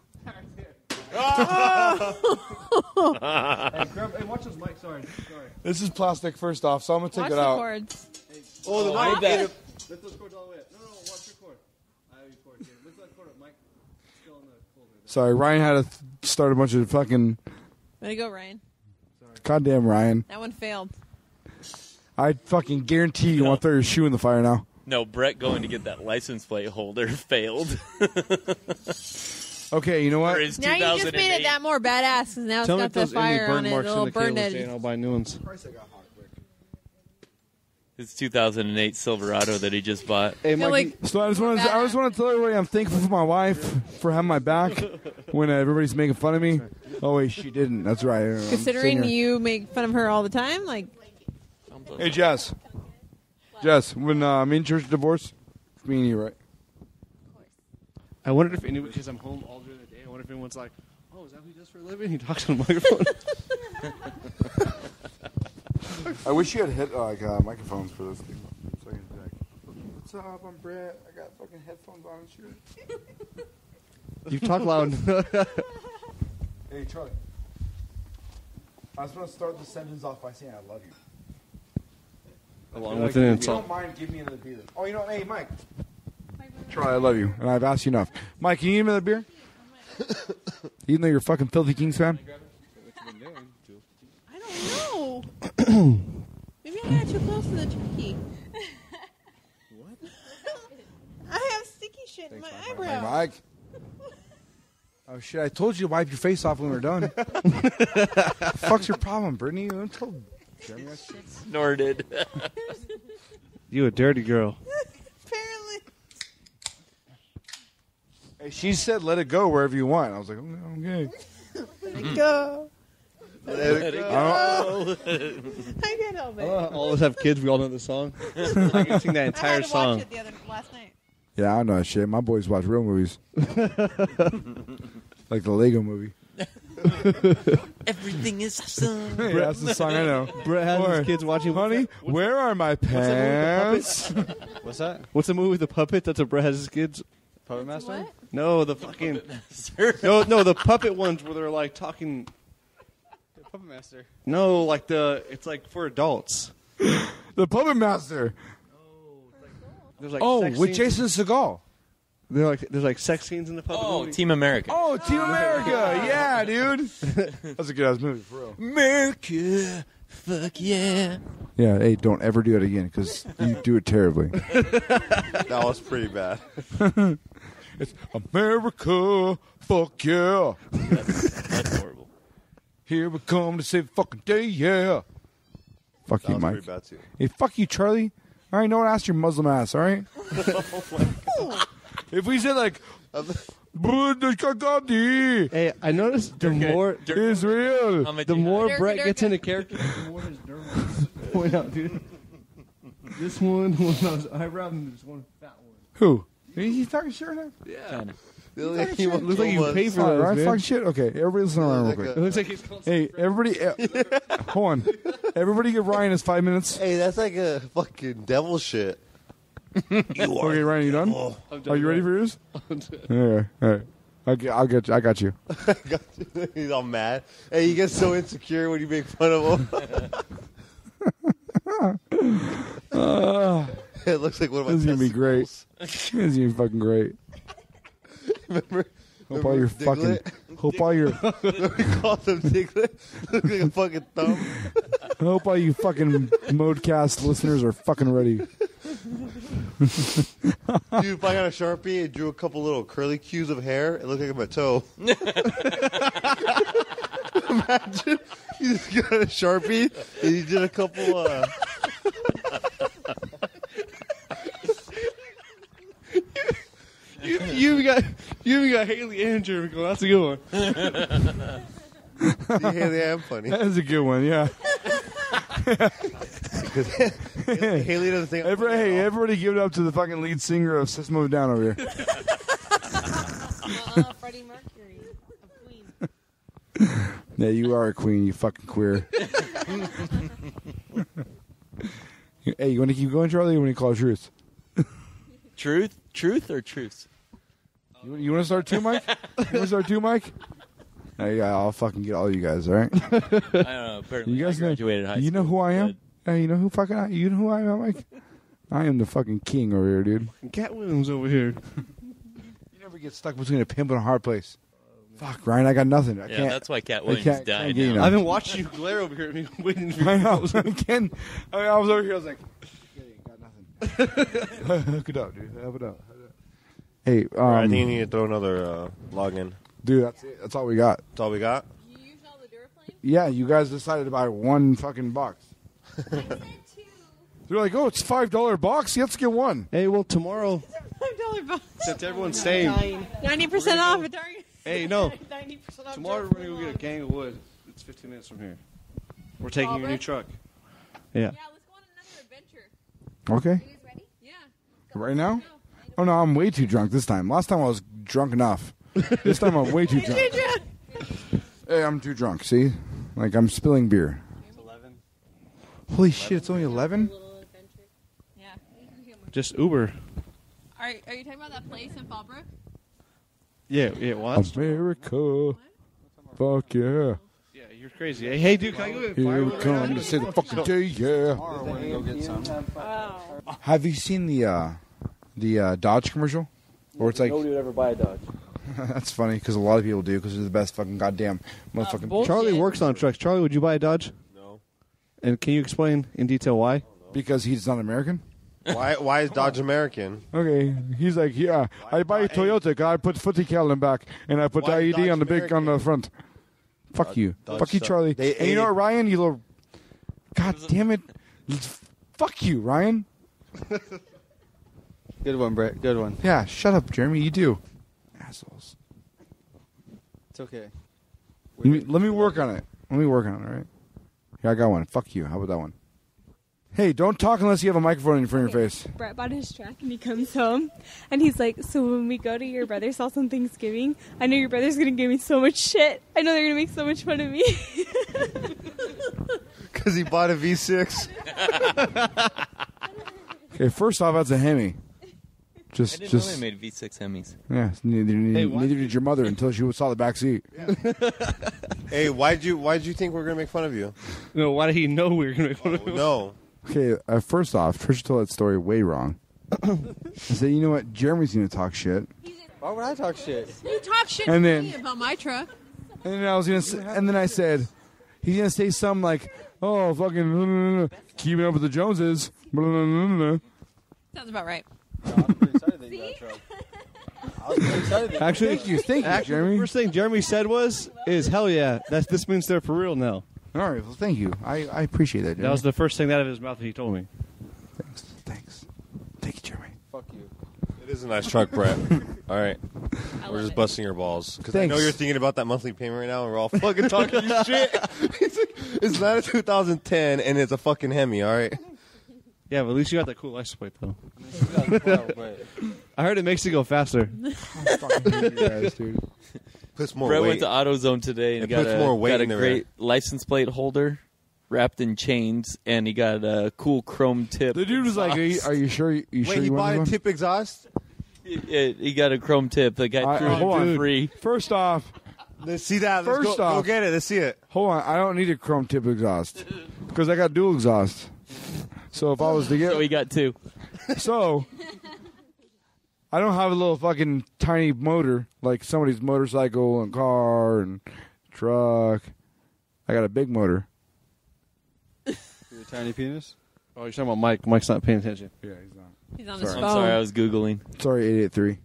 hey, watch those mics. Sorry, sorry. This is plastic. First off, so I'm gonna take Watch it the out. cords. Oh, the I mic. bet. Lift those cords all the way up. No, no, no. Watch your cord. I have your cord here. Lift that cord up, Mike. Still in the holder. Sorry, Ryan had to th- start a bunch of fucking. Way to go, Ryan. Goddamn, Ryan. That one failed. I fucking guarantee you want to throw your shoe in the fire now. No, Brett going to get that license plate holder failed. Okay, you know what? Now you just made it that more badass because now Tell me it's if got the those fire burn on it, the marks in little the burn cables, Jane. I'll buy new ones. his 2008 Silverado that he just bought. Hey, I Mike. like So I just want to I just want to tell everybody I'm thankful for my wife for having my back when uh, everybody's making fun of me. Oh wait, she didn't. That's right. Considering you make fun of her all the time, like Hey Jess. Jess, when uh, me and Church divorced, it's me and you, right? Of course. I wondered if anyone, because I'm home all during the day, I wonder if anyone's like, oh, is that what he does for a living? He talks on the microphone. I wish you had hit like uh, microphones for this thing. So I can be like, What's up? I'm Brett. I got fucking headphones on and shit. You talk loud. Hey Charlie. I just want to start the sentence off by saying I love you. Along Like, with an if insult. don't mind, give me another beer. Oh, you know? Hey, Mike. Charlie, I love you, and I've asked you enough. Mike, can you give me another beer? Even though you're a fucking filthy Kings fan. I don't know. Maybe I got too close to the turkey. what? I have sticky shit in my Hey, eyebrow. Mike. Oh shit! I told you to wipe your face off when we are done. Fuck's your problem, Brittany? I told Jeremy that. Snorted. You a dirty girl. Apparently. Hey, she said, "Let it go wherever you want." I was like, mm, "Okay." Let it go. Let it go. I can't help it. Uh-huh. all of us have kids. We all know the song. I can sing that I entire had to song. watch it the other last night. Yeah, I don't know that shit. My boys watch real movies, like the Lego movie. Everything is awesome. Hey, that's the song I know. Brett has Or, his kids watching. Honey, where are my pants? What's that? What's the movie with the puppet? That's what Brett has his kids. Puppet Master? What? No, the fucking no, no, the puppet ones where they're like talking. Puppet Master. No, like the it's like for adults. the Puppet Master. Oh, There's like Oh, sex with scenes. Jason Segel. They're like there's like sex scenes in the puppet Oh, movie. Team America. Oh, Team America. Yeah, dude. That's a good ass movie for real. America. Fuck yeah. Yeah. Hey, don't ever do it again because you do it terribly. That was pretty bad. it's America. Fuck yeah. That's horrible. Here we come to save the fucking day. Yeah. Fuck That you, was Mike. pretty bad too. Hey, fuck you, Charlie. All right, no one asked your Muslim ass. All right. Oh if we said like, "Buddha Kakadi," Hey, I noticed the more Israel. I'm a the jihad. more Durga, Brett durga. gets into character, the more his dermals point out, dude. This one, one on his eyebrow, and this one fat one. Who? He's talking shit now. Yeah, He looks like you pay for All those, right, man. fucking shit. Okay, everybody listen around real quick. It looks like he's called Hey, everybody, eh, hold on. Everybody give Ryan his five minutes. Hey, that's like a fucking devil shit. Okay, Ryan, you done? Done Are you ready for yours? Yeah. All right, all right. I'll get, I'll get you. I got you. He's all mad. Hey, you get so insecure when you make fun of him. Uh, it looks like one of my this is gonna be great. testicles. This is gonna be fucking great. Remember? Hope all your fucking, hope all your, Remember we called him Diglett? Looks like a fucking thumb. hope all you fucking modecast listeners are fucking ready. Dude, if I got a sharpie and drew a couple little curly cues of hair, it looked like my toe. Imagine you just got a sharpie and you did a couple. Uh, You, you even got you even got Haley and Jeremy going. That's a good one. see, Haley, I am funny. That is a good one. Yeah. Haley doesn't think. Every, hey, all. everybody give it up to the fucking lead singer of System of a Down over here. Uh, Freddie Mercury of Queen. Yeah, you are a queen, you fucking queer. hey, you want to keep going, Charlie? Or you want to call truth? Truth? Truth or truth? You, you want to start too, Mike? You want to start too, Mike? Hey, yeah, I'll fucking get all you guys. All right. I don't know. Apparently, You guys I graduated know. high You know school, who I am? But- Hey, you know who fucking I? You know who I am, Mike? I am the fucking king over here, dude. Katt Williams over here. You never get stuck between a pimp and a hard place. Fuck, Ryan, I got nothing. I Yeah, can't. that's why Katt Williams can't- died. can't get you now. now. I've been watching you glare over here at me, waiting for I you. know. I Ken, I, I was over here. I was like, yeah, you got nothing. Hook it up, dude. Hook it up. Hey, um, I think you need to throw another uh, login. dude, that's it. That's all we got. That's all we got. You used all the Duraflame? Yeah, you guys decided to buy one fucking box. They're like, oh, it's five dollar box. Let's get one. Hey, well tomorrow, Five dollar box. since everyone's staying. Ninety percent off at Target. Hey, no. Ninety percent off. Tomorrow we're gonna go get a gang of wood. It's 15 minutes from here. We're taking your new truck. Yeah. Yeah, let's go on another adventure. Okay. You guys ready? Yeah. Right now? Oh no, I'm way too drunk this time. Last time I was drunk enough. This time I'm way too drunk. Hey, I'm too drunk. See, like I'm spilling beer. Holy shit! It's only eleven. Yeah. Just Uber. Are, are you talking about that place in Fallbrook? Yeah, yeah. What? America. Fuck yeah. Yeah, you're crazy. Hey, hey, dude, can I go get Here we come to say the fucking day, yeah. go get some. Have you seen the uh, the uh, Dodge commercial? Or it's like Nobody would ever buy a Dodge. that's funny because a lot of people do because they're the best fucking goddamn motherfucking. Charlie works on trucks. Charlie, would you buy a Dodge? No. And can you explain in detail why? Because he's not American. Why? Why is Dodge American? Okay, he's like, yeah, I buy a Toyota. I put foot cal in back, and I put Why the IED Dodge on the big on the front. Fuck you, Dodge fuck you, suck. Charlie. They and you know ate- what, Ryan? You little. God damn it! Fuck you, Ryan. Good one, Brett. Good one. Yeah, shut up, Jeremy. You do. Assholes. It's okay. Let me, let me work on it. Let me work on it. All right. Here, I got one. Fuck you. How about that one? Hey, don't talk unless you have a microphone in front of your face. Brett bought his truck and he comes home and he's like, So when we go to your brother's house on Thanksgiving, I know your brother's gonna give me so much shit. I know they're gonna make so much fun of me. Because he bought a V6. Okay, first off, that's a Hemi. I Just, didn't just know they made V6 Hemis. yeah. Neither, neither, Hey, why- neither did your mother until she saw the back seat. hey, why'd you why'd you think we are gonna make fun of you? No, why did he know we were going to make fun of him? No. Okay, uh, first off, Trisha told that story way wrong. I said, you know what? Jeremy's gonna talk shit, Why would I talk shit? You talk shit And to then- me about my truck. and then I was gonna, say, and then I said, he's gonna say something like, "Oh, fucking keeping up with the Joneses." Sounds about right. I was pretty excited that you got a truck. I was pretty excited that Actually, Thank you, thank you, actually, Jeremy. the first thing Jeremy said was, "Is hell yeah, that's this means they're for real now." All right, well, thank you. I, I appreciate that. Jeremy. That was the first thing out of his mouth that he told me. thanks, thanks, thank you, Jeremy. Fuck you. It is a nice truck, Brett. All right. I We're love just it. busting your balls. Because I know Thanks. you're thinking about that monthly payment right now, and we're all fucking talking shit. It's, like, it's not a 2010, and it's a fucking Hemi, all right? Yeah, but at least you got that cool license plate though. You got a car, but I heard it makes it go faster. fucking hate you guys, dude. Puts more Brett weight. went to AutoZone today and It got puts a, more weight got a in the great license plate holder wrapped in chains, and he got a cool chrome tip. The dude was like, "Are you, are you sure? You, you sure Wait, he you bought want a one?" tip exhaust? He, he got a chrome tip. The guy I- threw it for on. free. First off, Let's see that. Let's First go, off- go get it. Let's see it. hold on. I don't need a chrome tip exhaust because I got dual exhaust. So if I was to get So he got two. So I don't have a little fucking tiny motor like somebody's motorcycle and car and truck. I got a big motor. your tiny penis. Oh, you're talking about Mike. Mike's not paying attention. Yeah, he's not. He's on his Sorry. phone. I'm sorry, I was googling. Sorry, eight eight three.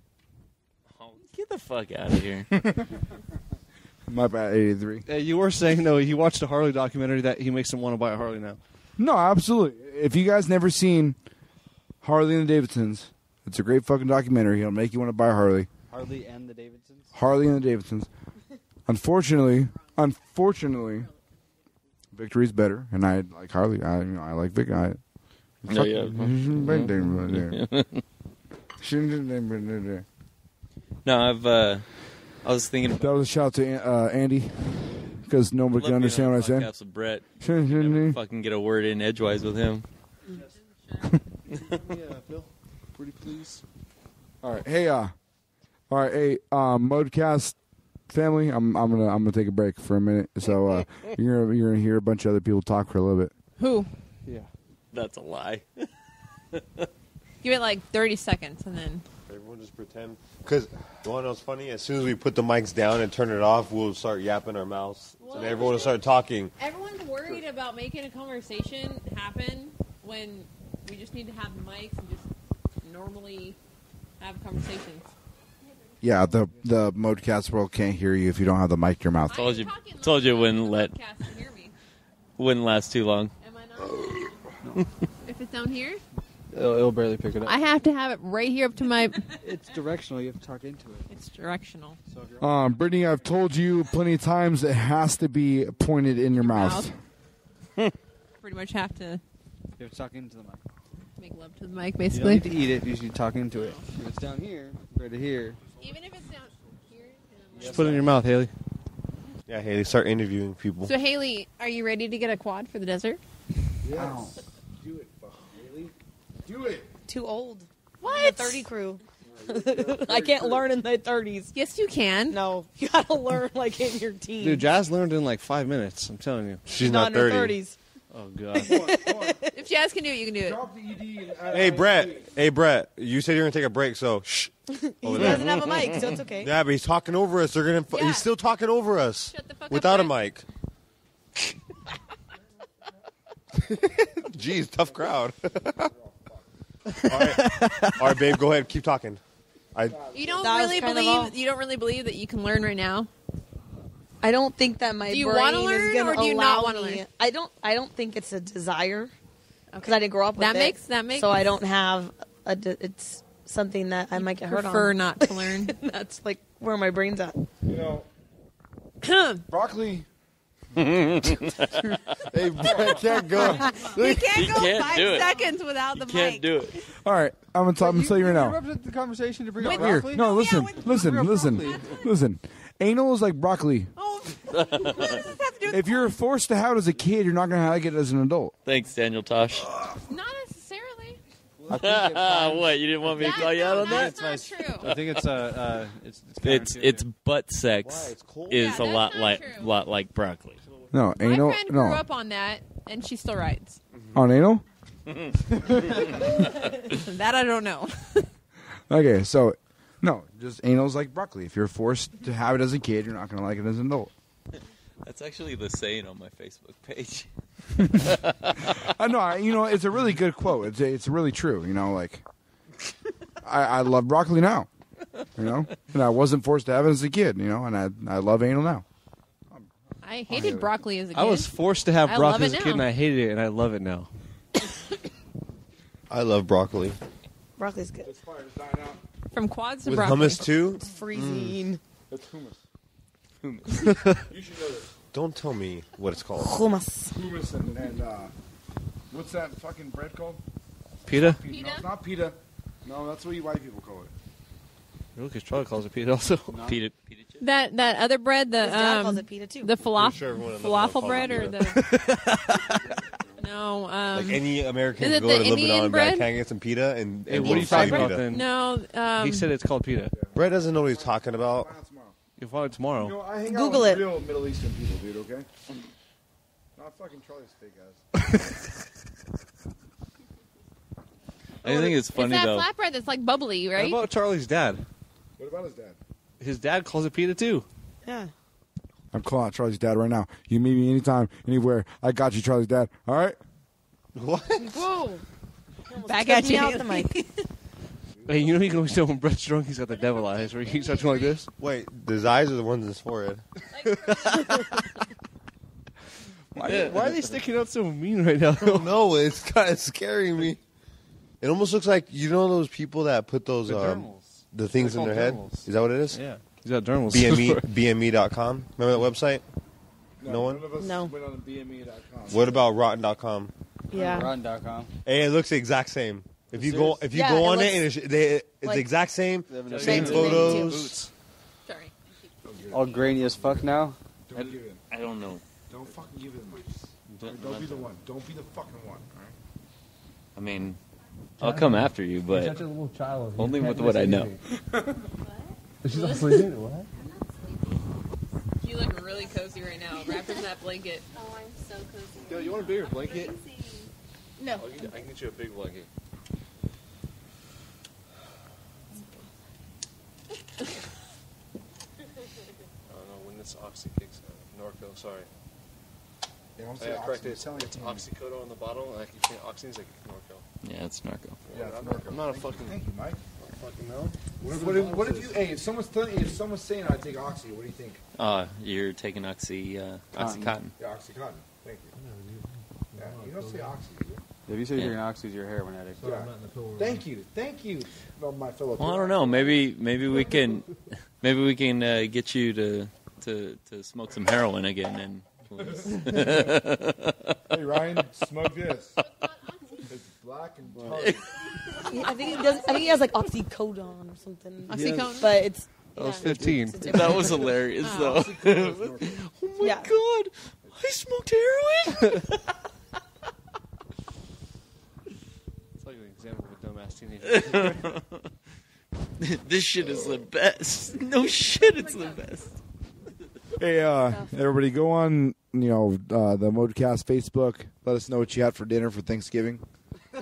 Get the fuck out of here. My bad, eight eight three. Hey, you were saying though he watched a Harley documentary that he makes him want to buy a Harley now. No, absolutely. If you guys never seen Harley and the Davidsons, it's a great fucking documentary. It'll make you want to buy Harley. Harley and the Davidsons. Harley and the Davidsons. Unfortunately, unfortunately, Victory's better, and I like Harley. I you know I like Vic. I, Oh, yeah. no, I've. uh I was thinking. about was a shout out to uh, Andy because nobody can understand what I said. Podcasts with Brett. Never fucking get a word in edgewise with him. yeah, Bill. Pretty please. All right, hey, uh, all right, hey, um, Modecast family. I'm I'm gonna I'm gonna take a break for a minute. So uh, you're gonna you're gonna hear a bunch of other people talk for a little bit. Who? Yeah. That's a lie. Give it like 30 seconds and then. Everyone just pretend. Because you want to know what's funny? As soon as we put the mics down and turn it off, we'll start yapping our mouths. and everyone will start talking. Everyone's worried about making a conversation happen when we just need to have mics and just normally have conversations. Yeah, the the Modecast world can't hear you if you don't have the mic in your mouth. Told you. Told you it wouldn't let. Podcast hear me. Wouldn't last too long. Am I not? if it's down here, It'll, it'll barely pick it up. I have to have it right here up to my. it's directional. You have to talk into it. It's directional. So if you're Um, Brittany, I've told you plenty of times it has to be pointed in your mouth. Pretty much have to you have to talk into the mic. make love to the mic, basically. You don't basically. need to eat it. You should talk into it. If it's down here, right to here. Even if it's down here. Just put it in your mouth, Haley. Yeah, Haley, start interviewing people. So Haley, are you ready to get a quad for the desert? Yes. Do it, fucking really. Do it. Too old. What? The 30 crew. I can't learn in the 30s. Yes, you can. No, you gotta learn like in your teens. Dude, Jazz learned in like five minutes. I'm telling you. She's not, not in her 30s. Oh god. If Jazz can do it, you can do it. Drop the ED. And, Hey Brett. Hey Brett. You said you're gonna take a break, so shh. He Over there. doesn't have a mic, so it's okay. Yeah, but he's talking over us. They're gonna. Yeah. He's still talking over us Shut the fuck without up, a mic. Jeez, tough crowd. All right, all right, babe. Go ahead. Keep talking. I. You don't That was really kind of all. believe you don't really believe that you can learn right now. I don't think that my Do you brain wanna is learn, gonna or do you allow not wanna me- learn? I don't. I don't think it's a desire because I didn't grow up with That it. makes- that makes- So I don't have a. de- It's something that I might get hurt Prefer on. not to learn. That's like where my brain's at. You know, broccoli. Hey, Brett can't go. You can't He go can't five do it. seconds without the Can't mic. do it. All right, I'm gonna, talk, I'm gonna tell you right now. interrupted the conversation to bring No, up here. No, listen, with- listen, listen, broccoli. listen. Anal is like broccoli. Oh, what does this have to do If you're forced to have it as a kid, you're not gonna like it as an adult. Thanks, Daniel Tosh. Not necessarily. what? You didn't want me to That- call you out no, on that? that's not true. I think it's uh, uh it's it's, It's counterintuitive. it's butt sex Why? It's cold. is Yeah, a lot not like true. lot like broccoli. No, My anal. friend grew No, up on that, and she still writes. on anal. That I don't know. Okay, so no, just anal's like broccoli. If you're forced to have it as a kid, you're not gonna like it as an adult. That's actually the saying on my Facebook page. I know, I, you know, it's a really good quote. It's it's really true. You know, like I, I love broccoli now. You know, and I wasn't forced to have it as a kid. You know, and I I love anal now. I hated broccoli as a kid. I was forced to have I broccoli love as it a kid, and now. I hated it, and I love it now. I love broccoli Broccoli's good. from quads to with broccoli. hummus too. It's freezing. Mm. That's hummus. You should know this. Don't tell me what it's called. Hummus. Hummus and, and uh, what's that fucking bread called? Pita? Pita. No, it's not pita. No, that's what you white people call it. Lucas Charlie calls it pita also. Pita, pita chips. That that other bread, the His dad um, calls it pita too. the falafel sure falafel bread or the no um Like any American is can it go the to Indian Lebanon, bread? backpack, get some pita, and, and what are you we'll talking about then? no um he said it's called pita. Brett doesn't know what he's talking about. You'll find it tomorrow. You know, I hang Google out with it. real Middle Eastern people, dude. Okay. Not fucking Charlie's fake ass. I think it's funny it's funny that though. flatbread that's like bubbly, right? How about Charlie's dad? What about his dad? His dad calls it pita too. Yeah. I'm calling out Charlie's dad right now. You meet me anytime, anywhere. I got you, Charlie's dad. All right. What? Whoa! Back at you. out the mic. Hey, you know you can always tell when Brett's drunk. He's got the devil eyes, where he starts going like this. Wait, his eyes are the ones in his forehead. Why, why are they sticking out so mean right now? no, it's kind of scaring me. It almost looks like you know those people that put those The um, dermals. the things They're in their called head. dermals. Is that what it is? Yeah, he's got dermals. BME BME.com. Remember that website? No one? None of us No. went on BME.com. What about Rotten.com? Yeah. Run.com. Hey, it looks the exact same. If you go if you Yeah, go it on looks it and it's, they, it's like- the exact same, the same 1992. photos. Sorry. All grainy as fuck now. Don't give it. I don't know. Don't fucking give it. Mike. Don't, don't be the one. Don't be the fucking one. All right. I mean, I'll come after you, but a little child. only with what I know. She's not sleeping. What? You look really cozy right now, wrapped in that blanket. Oh, I'm so cozy. Yo, you want a bigger blanket? No. I can get you a big blanket. I don't know when this oxy kicks in. Norco, sorry. Yeah, don't I say got corrected. oxy. Tell me It's it's oxycodone on the bottle, and I keep saying oxy. He's like Norco. Yeah, it's narco. Yeah, it's I'm, Norco. I'm not a fucking. Thank you, Mike. fucking know. What if, what if, what if you? Hey, if someone's telling, if someone's saying I take oxy, what do you think? Uh, you're taking oxy uh, Cotton. oxycontin. Yeah, oxycontin. Thank you. Yeah, you don't say oxy. Do you? If you say Yeah. you're an oxy, you're a heroin addict. Yeah. Thank you, thank you, well, my fellow. Well, I don't know. Maybe maybe we can maybe we can uh, get you to to to smoke some heroin again and. Hey Ryan, smoke this. It's black and tart. I think he does. I think he has like oxycodone or something. Oxycontin? But it's. I was 15. it's a different- that was hilarious though. Oh. oh my Yeah. god! I smoked heroin. Ass teenager. this shit is the best. No shit, it's the best. Hey, uh, everybody, go on you know uh, the Modecast Facebook. Let us know what you had for dinner for Thanksgiving. All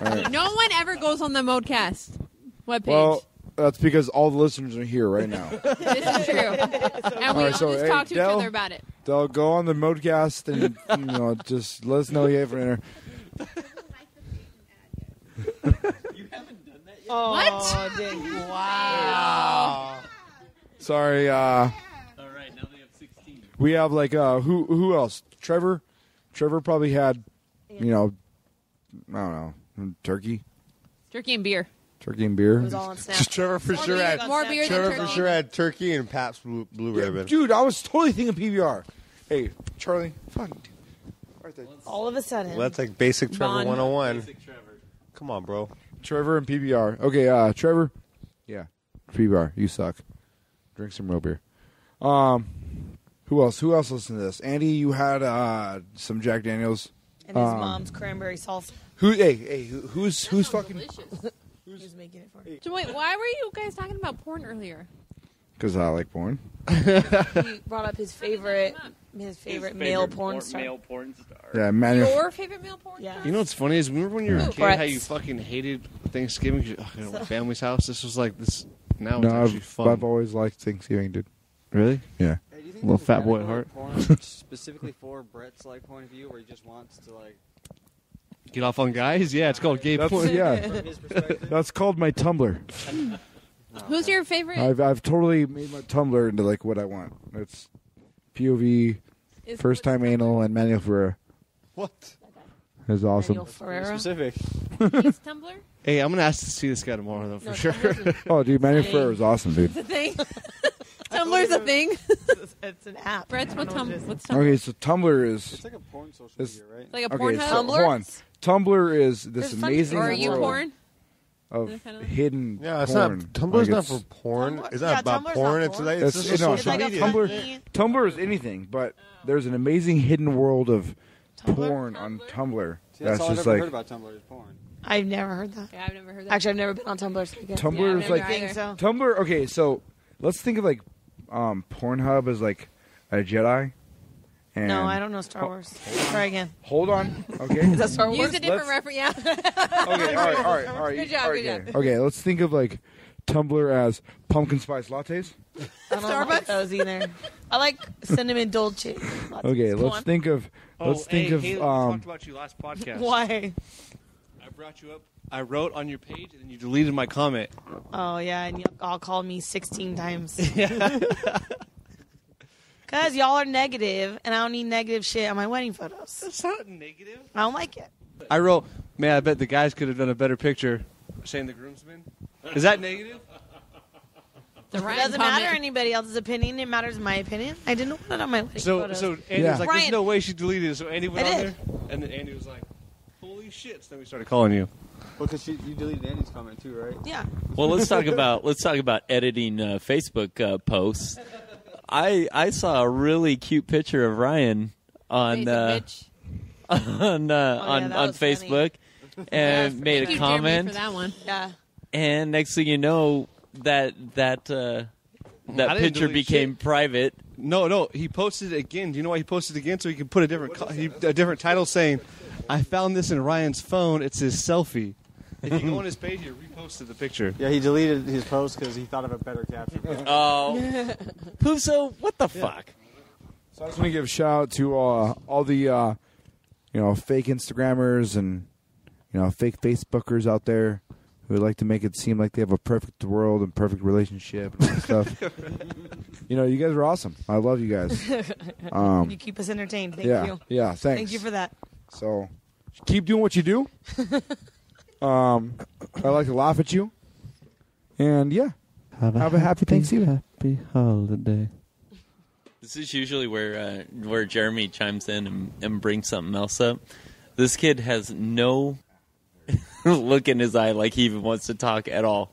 right. No one ever goes on the Modecast webpage. Well, that's because all the listeners are here right now. this is true. And we All all right, so, just hey, talk to Del- each other about it. They'll go on the Modecast and you know just let us know what you had for dinner. Oh, dang. Wow. Sorry. Uh, All right, now they have 16. we have like uh, who who else? Trevor. Trevor probably had you know I don't know turkey, Turkey and beer. turkey and beer. It was all on Snap. Trevor for More sure beer had on More Snap. beer than Trevor for turkey. sure had turkey and Pabst Blue, Blue Ribbon. Dude, I was totally thinking PBR. Hey, Charlie, fuck. Right. All of a sudden. Well, that's like basic Trevor Bond. 101. Come on, bro. Trevor and PBR. Okay, uh, Trevor. Yeah, PBR. You suck. Drink some real beer. Um, who else? Who else listened to this? Andy, you had uh some Jack Daniels. and his Um, mom's cranberry salsa. Who? Hey, hey, who, who's who's fucking? Delicious. Who's making it for? So wait, why were you guys talking about porn earlier? Because I like porn. He brought up his favorite, his favorite male porn star. Male porn star. Yeah, man. Your favorite male porn? Yeah. You know what's funny is remember when you were a Who? kid how you fucking hated Thanksgiving? 'cause you- oh, you know, family's house. This was like this. Now No, it's actually I've, fun. I've always liked Thanksgiving, dude. really? Yeah. Hey, do Little fat boy at heart. Porn specifically for Brett's like point of view, where he just wants to like Get off on guys? Yeah, it's called gay That's, porn. yeah, from his perspective. that's called my Tumblr. Who's your favorite? I've I've totally made my Tumblr into like what I want. It's POV, Is- first time anal, and Manuel Ferrara. What? Is awesome. Daniel Ferrara. specific. He's Tumblr? Hey, I'm gonna ask to see this guy tomorrow though for No, sure. Tumblr's Oh, dude, Manuel Hey. Ferrara is awesome, dude. It's a thing. Tumblr's a thing. a- it's an app. Brett's I what don't know Tum- what's Tumblr? Okay, so Tumblr is It's like a porn social It's- media, right? It's like a okay. porn So, hub. hold on. Tumblr is this There's fun amazing Or are you world porn? Of Is it kinda- hidden. Yeah, it's porn. not. Tumblr's Like, not for porn. Tumblr- It's not yeah, about Tumblr's porn. not It's porn. like it's It's, no, It's social like media. Tumblr. Tumblr is anything, but there's an amazing hidden world of Tumblr? porn on Tumblr. See, that's, That's all I've just ever like heard about Tumblr is porn. I've never heard that. Yeah, I've never heard that. Actually, I've never been on Tumblr. So Tumblr Yeah, is like think either. so. Tumblr. Okay, so let's think of like um, Pornhub as like a Jedi. And No, I don't know Star Wars. Try again. Hold on. Okay. Is that Star Wars? Use a different reference. Yeah. okay. All right. All right. All right. Good job, all right, good okay. job. Okay. Let's think of like Tumblr as pumpkin spice lattes. I don't like Starbucks? those either. I like cinnamon dolce. Okay. Go Let's on. think of. Let's oh, think hey, of. Haley, we um, talked about you last podcast. Why? I brought you up. I wrote on your page and then you deleted my comment. Oh yeah, and y'all called me sixteen times. Cause y'all are negative, and I don't need negative shit on my wedding photos. That's not negative. I don't like it. I wrote, man, I bet the guys could have done a better picture saying the groomsmen. Is that negative? The It doesn't comment. matter anybody else's opinion. It matters my opinion. I didn't want it on my wedding So, photos. so Andy Yeah. was like, "There's no way she deleted it." So Andy went I on did. there, and then Andy was like, "Holy shit!" So then we started calling you. Well, because you, you deleted Andy's comment too, right? yeah. Well, let's talk about let's talk about editing uh, Facebook uh, posts. I I saw a really cute picture of Ryan on Facebook uh, bitch. on uh, Oh, on yeah, that on was funny. Facebook and made Thank a you, Jeremy, comment. for that one. Yeah. And next thing you know, that that uh, that didn't picture became shit. private. No, no, he posted it again. Do you know why he posted it again? So he could put a different co- he, a different title saying, "I found this in Ryan's phone. It's his selfie." If you go on his page, he reposted the picture. Yeah, he deleted his post because he thought of a better caption. Oh, Puso, what the fuck? So I just want to give a shout out to uh, all the uh, you know fake Instagrammers and you know fake Facebookers out there who would like to make it seem like they have a perfect world and perfect relationship and all that stuff. You know, you guys are awesome. I love you guys. Um, you keep us entertained. Thank yeah, you. yeah. Thanks. Thank you for that. So keep doing what you do. Um, I like to laugh at you, and yeah, have a happy Thanksgiving. Happy holiday. This is usually where uh, where Jeremy chimes in and, and brings something else up. This kid has no look in his eye like he even wants to talk at all.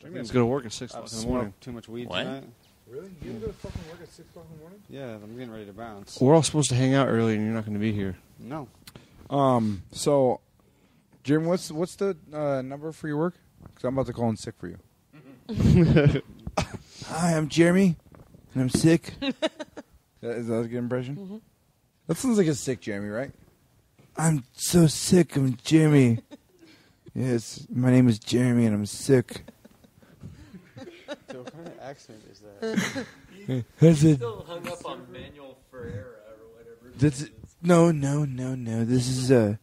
He's going to work at six o'clock in the morning. too much weed What? tonight. Really? You gonna fucking work at six o'clock in the morning? Yeah, I'm getting ready to bounce. We're all supposed to hang out early, and you're not going to be here. No. Um, so Jim, what's what's the uh, number for your work? Because I'm about to call in sick for you. Hi, I'm Jeremy, and I'm sick. Is that- is that a good impression? Mm-hmm. That sounds like a sick Jeremy, right? I'm so sick. I'm Jeremy. yes, my name is Jeremy, and I'm sick. So what kind of accent is that? That's it. Still hung up on Manuel Ferrara or whatever. That's no, no, no, no. This is a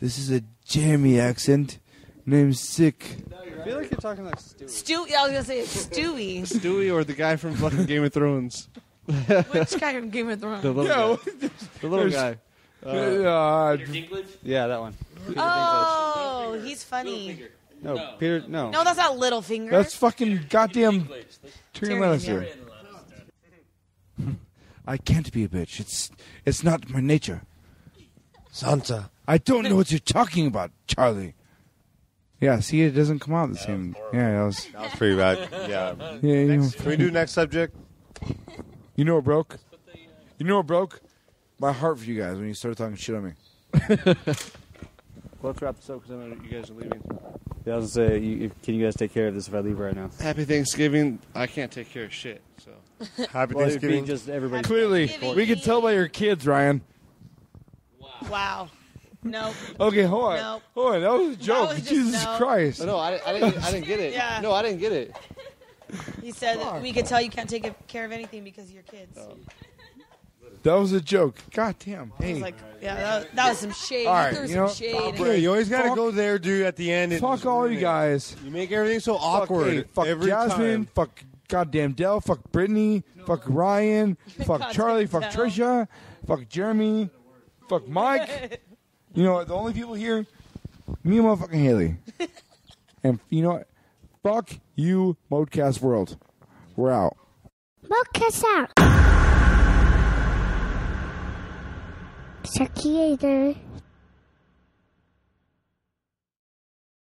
this is a Jeremy accent. Name's sick. I feel like you're talking like Stewie. Stew. Yeah, I was gonna say it's Stewie. Stewie or the guy from fucking Game of Thrones. Which guy from Game of Thrones? The little guy. The little guy. Uh, Yeah, that one. Oh, he's funny. No, Peter. No. No, that's not Littlefinger. That's fucking goddamn Tyrion Tyrion, Lannister. I can't be a bitch. It's it's not my nature. Sansa. I don't know what you're talking about, Charlie. Yeah, see, it doesn't come out the same. Yeah, that was. That was pretty bad. Yeah. Yeah, you know, Can we do next subject? you know what broke? You know what broke? My heart for you guys when you started talking shit on me. Let's wrap this up because I know you guys are leaving. Yeah, I was gonna say, you, if, can you guys take care of this if I leave right now? Happy Thanksgiving. I can't take care of shit. So Happy Well, it'd be Thanksgiving. just everybody. Clearly, we can tell by your kids, Ryan. Wow. Nope. Okay, hold on. Nope. Hold on, that was a joke. was just Jesus no. Christ. no, I, I didn't. I didn't get it. Yeah. No, I didn't get it. He said that we could tell you can't take care of anything because of your kids. Oh. That was a joke. God damn. I Hey. was like, yeah, that, that was some shade. All You right, you some know- shade. Yeah, you always gotta Fuck- go there, dude. At the end, and Fuck just all ruin you it. guys. You make everything so awkward. Fuck, hey, fuck every Jasmine. time. Fuck goddamn Dell. Fuck Brittany. Fuck Ryan. Fuck Goddamn Charlie. Fuck Dell. Trisha. Fuck Jeremy. Fuck Mike. You know what? The only people here, me and motherfucking Haley. and you know what? Fuck you, Modecast World. We're out. Focus out. Circulator.